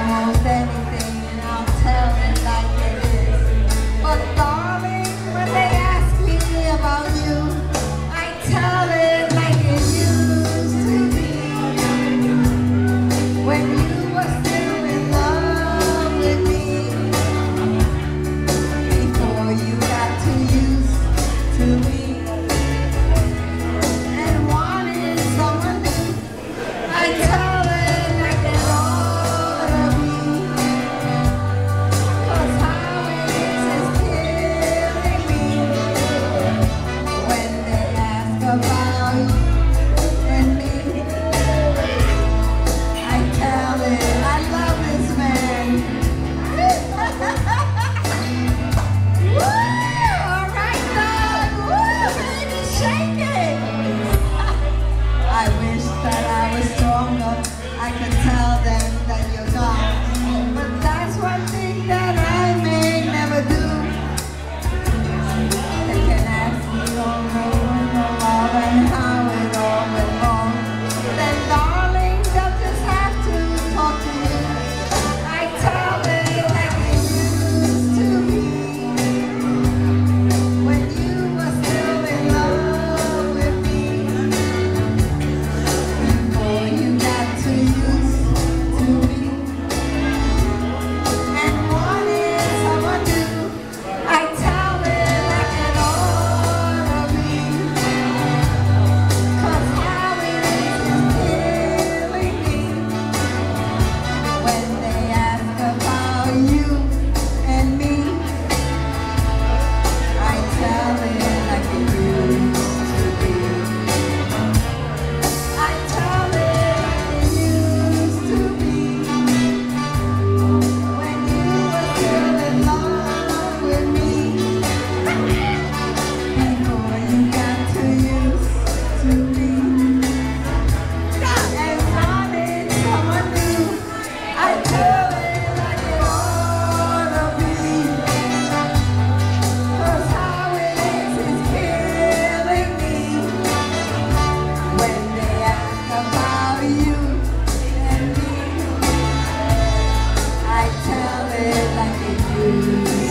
anything and I'll tell it like it is. But darling, when they ask me about you, I tell them. longer. I can you.